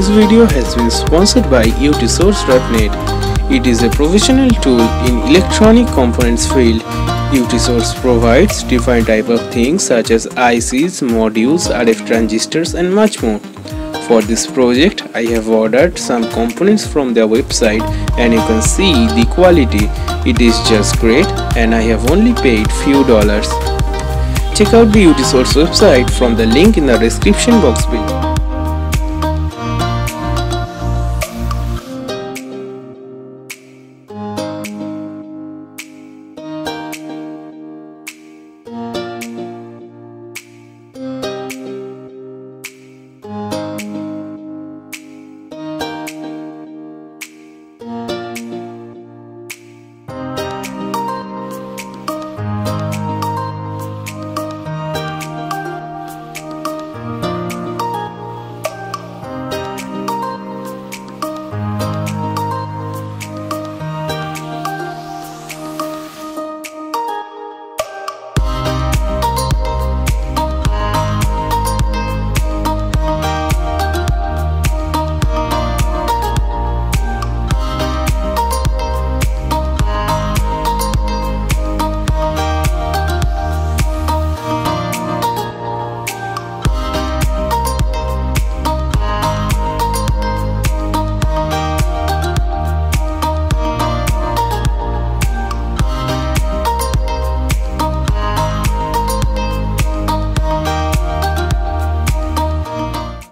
This video has been sponsored by UTSource.net. It is a professional tool in electronic components field. UTSource provides different type of things such as ICs, modules, RF transistors and much more. For this project, I have ordered some components from their website and you can see the quality. It is just great and I have only paid few dollars. Check out the UTSource website from the link in the description box below.